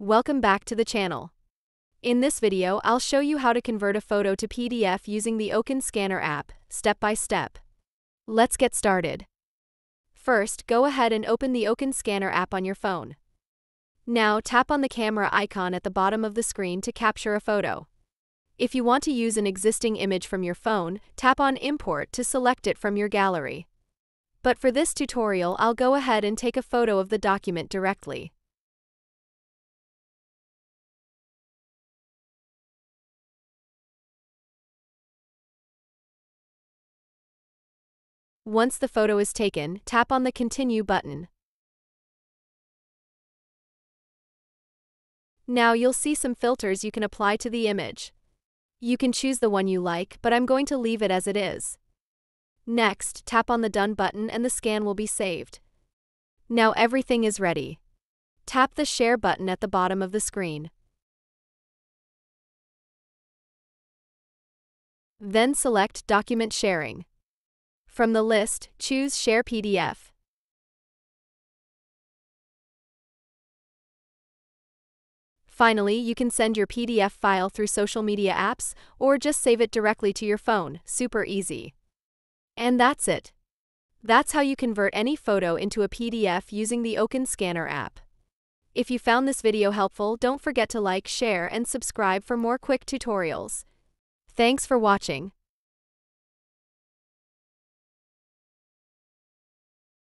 Welcome back to the channel. In this video, I'll show you how to convert a photo to PDF using the Oken Scanner app, step by step. Let's get started. First, go ahead and open the Oken Scanner app on your phone. Now, tap on the camera icon at the bottom of the screen to capture a photo. If you want to use an existing image from your phone, tap on Import to select it from your gallery. But for this tutorial, I'll go ahead and take a photo of the document directly. Once the photo is taken, tap on the Continue button. Now you'll see some filters you can apply to the image. You can choose the one you like, but I'm going to leave it as it is. Next, tap on the Done button and the scan will be saved. Now everything is ready. Tap the Share button at the bottom of the screen. Then select Document Sharing. From the list, choose Share PDF. Finally, you can send your PDF file through social media apps or just save it directly to your phone, super easy. And that's it. That's how you convert any photo into a PDF using the Oken Scanner app. If you found this video helpful, don't forget to like, share, and subscribe for more quick tutorials. Thanks for watching.